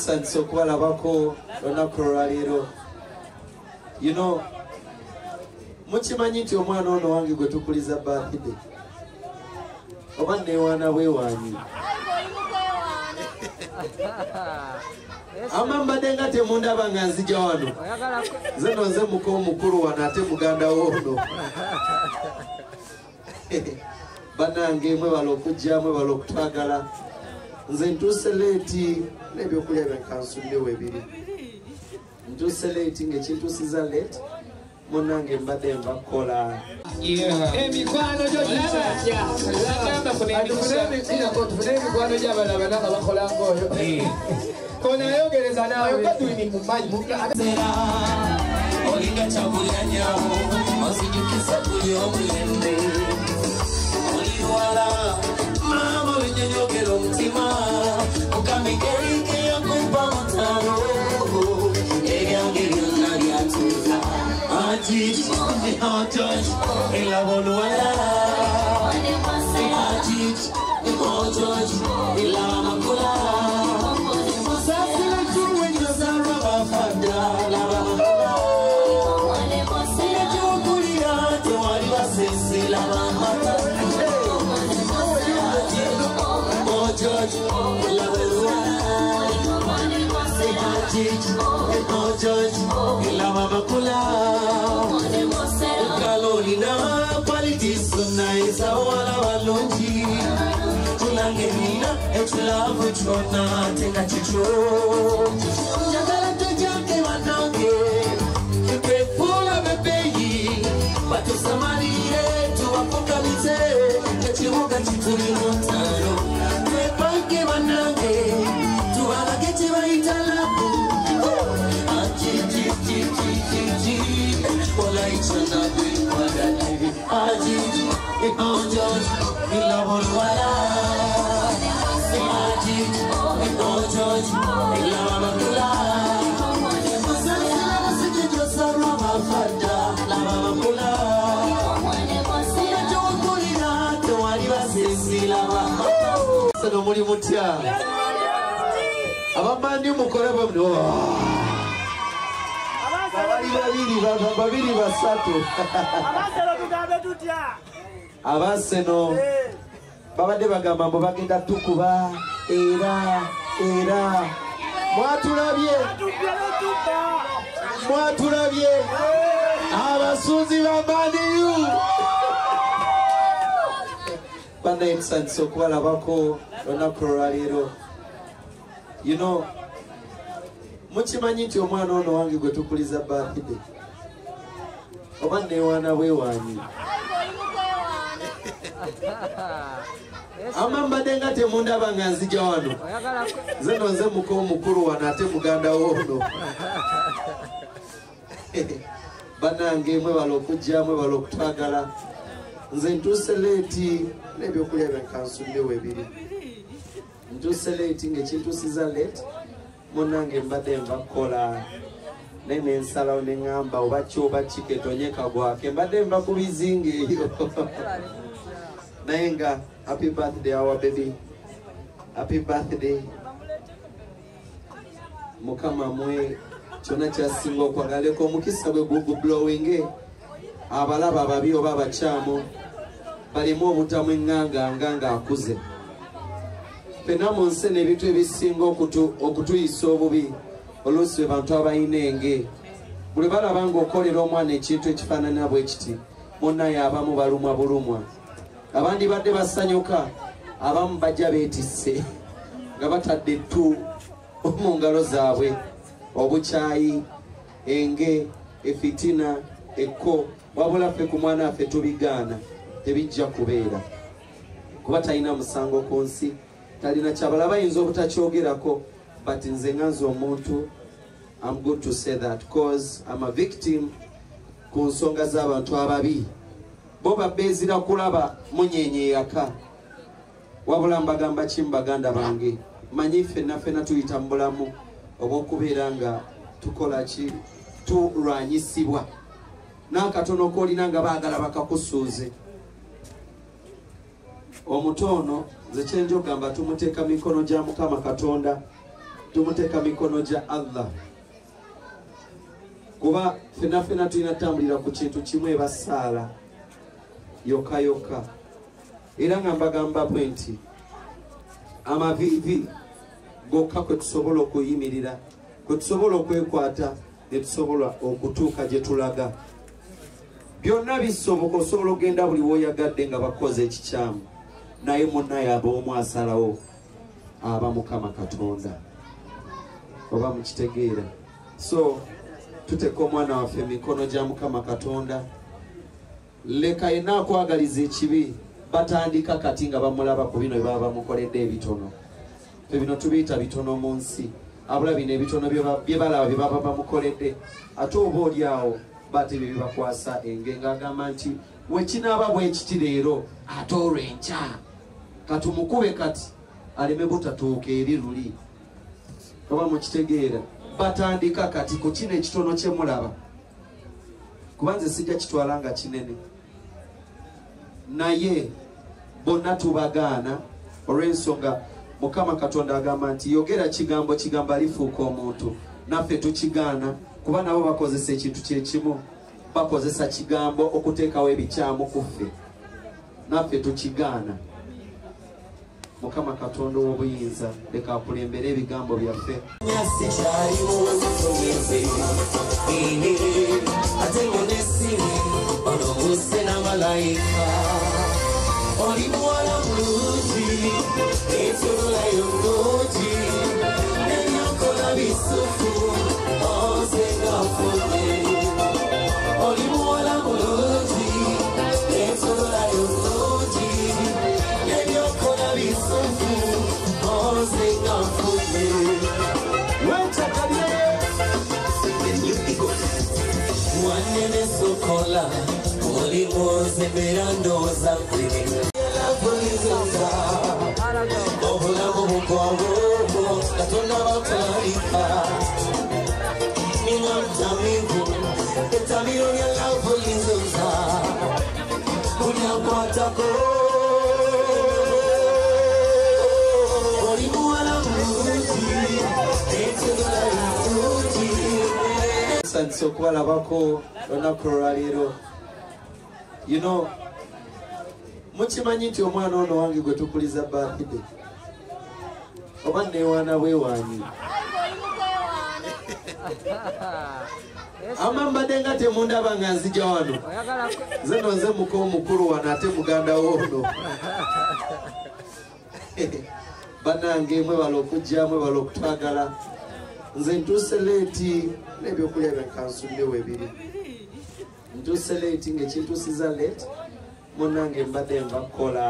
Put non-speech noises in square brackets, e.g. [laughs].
nsanyusa okubalabako olunaku olwaleero you know mukimanyi nti omwana ono wange gwe tukuliza bathide oba newaana bwewanyi ama mbadde nga temundaba nga nzija wano. Nze nonze muka omukulu wano ate muganda woono. [laughs] Banange mwebala okujja mwebala okutwagala nze ntuuse leeti n'ebyokulya byenkansuddewo ebiri ntuuse leeti ngaekintuusiza leeti munange mbadde nva kukola emikwano gyo tufune emikwano. gyabalabana nga bakola ngaoyo konayogereza nawe kadwini mumanyi olinga kyabulanyawo ozijukisa buli omulembe oliwala última Nunca Ajit, the hot judge in la Ajit, the hot judge la Thank you. chona, tena chicho. Aji, ipojoz, ilabor wala. Aji, ipojoz, ilabor wala. Musasila sike josarwa mafada, lababa kula. Unacho kulira, tewali basisi laba. Sano muri mutya. Abamani mukore bamwe. Babali babiri babiri basatu. [laughs] Abaseno babadde bagamba mbu bagenda tukuba era era. Mwatulabye. Mwatulabye. Abasuuzi bamaniyu banaye nsanyusa okubalabako olunaku olwaleero you know mukimanyi nti omwana ono wange gwe tukuliza bathide oba newaana bwewanyi? Ama mbadde nga temundaba nga nzija wano. Nze nonze muka omukulu wano ate muganda woono. Banange mwebala okujja mwebala okutwagala. Nze ntuuse leeti n'ebyokulya byenkansuddewo ebiri ntuuse leeti ngaekintuusiza leeti munange mbadde nva kukola. Naye nensalawo neŋŋamba oba kyoba kiketonye kagwake mbadde nva ku bizinga eyo. [laughs] Naye nga happy birthday our baby. Happy birthday. Mukama mwe kyonna kyasinga okwagaleko. Omukisa bwe gugublowinge abalaba ababi oba abakyamu balimu obutamu eŋŋanganga ng'akuze fenna mu nsi n'ebintu ebisinga okutu- okutuyisa obubi. Oluusi be bantu abalina enge buli balaba ng'okolera omwana ekintu ekifaanana bwe kiti munnaye abamu balumwa bulumwa. Abandi badde basanyuka abamu bajja beetisse nga batadde ettu mu ngalo zaabwe. Obukyayi enge efitina ekko wabula ffe ku mwana waffe tubigaana tebijja kubeera. Kuba talina musango ku nsi talina kyabala bayinza obutakyogerako but nze nga nze omuntu. I'm good to say that cause I'm a victim ku nsonga z'abantu ababi. Bo babeezira kulaba munyenye eyaka wabula mbagamba ki mbaganda bange manyi ffenna ffenna tuyita mu bulamu obw'okubeera nga tukola ki? Tulwanyisibwa n'akatono koolina nga baagala bakakusuuze omuto ono nze kyenja okugamba tumuteeka mikono gya mukama katonda tumuteeka mikono gya allah. Kuba fena fena tulina tambulira ku kintu kimu ebasaala yokka yokka era nga mbagamba bwe nti amaviivi gokka kwe tusobola okuyimirira kwe tusobola okwekwata ne tusobola okutuuka gye tulaga. Byonna bisoboka osobola okgenda buli woyagadde nga bakoze ekikyamu naye munnaye aba omu asalawo aba mukama katonda. Oba mukitegeera. So tuteeka omwana waffe emikono gya mukama katonda. Leka yenna akwagaliza ekibi batandika kati nga bamulaba ku bino byebaba bamukoledde ebitono. Fe bino tubiyita bitono mu nsi. Abula bino ebitono bye balaba bye baba bamukoledde. Ate oba oli awo bate bye bibakwasa engenga agamba nti wekinaaba bwekiti leero ate olwenkya katumukube kati aleme butatuuka eri luli. Oba mukitegeera. Batandika kati ku kino ekitono kyemulaba kuba nze sijja kitwala nga kinene. Naye bonna tubagaana olw'ensonga mukama katonda agamba nti yogera kigambo kigambo alifuuka omuntu. Naffe tukigaana kuba nabo bakozesa ekintu kyekimu bakozesa kigambo okuteekawo ebikyamu ku ffe. Naffe tukigaana mukama katonda ow'obuyinza leka akulembere ebigambo byaffe. Ate ng'onesimu olowooze n'amalayika zimera ndo za kweli. Obulamu bukwangu katonda batwalika ninga mtamivu etabiro lya lavu lizoza kunyakwatako sanso kubalabako olunaku olwaleero you know mukimanyi nti omwana ono wange gwe tukuliza birthday oba newaana bwewaanyi ama mbadde nga temundaba nga nzija wano. Nze no nze muka omukulu wano ate muganda woono [laughs] banange mwebala okujja mwebala okutwagala. Nze ntuuse leeti n'ebyokulya byenkansulire webiri ntuuse leeti ngaekintuusiza leeti munange mbadde nva kukola